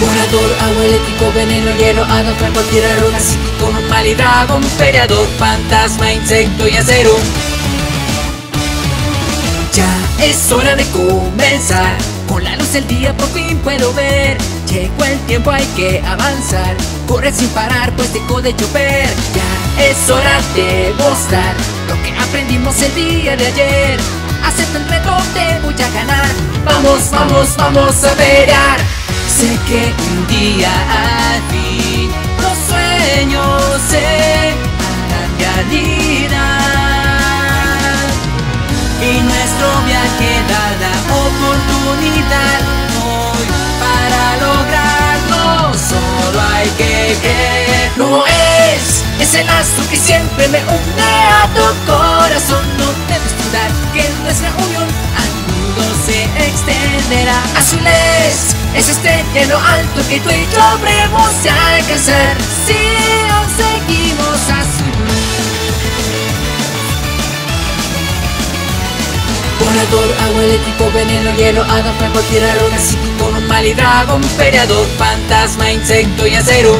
Volador, agua eléctrico, veneno, hielo, con un mal y dragón, peleador, fantasma, insecto y acero. Ya es hora de comenzar. Con la luz del día por fin puedo ver. Llegó el tiempo, hay que avanzar. Corre sin parar, pues dejó de llover. Ya es hora de mostrar lo que aprendimos el día de ayer. Acepta el reto, te voy a ganar. Vamos, vamos, vamos a pelear. Sé que un día al fin los sueños se harán realidad. Y nuestro viaje da la oportunidad hoy para lograrlo. Solo hay que creer. No es ese lazo que siempre me une a tu corazón. No debes dudar que nuestra unión al mundo se extenderá. Azul es, es este en lo alto que tú y yo habremos de alcanzar. Si aún seguimos azul. Volador, agua eléctrico, veneno, hielo, hada, franco, tiraron así con dragón, peleador, fantasma, insecto y acero.